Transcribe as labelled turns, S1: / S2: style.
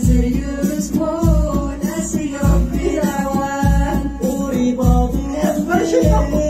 S1: Mas you.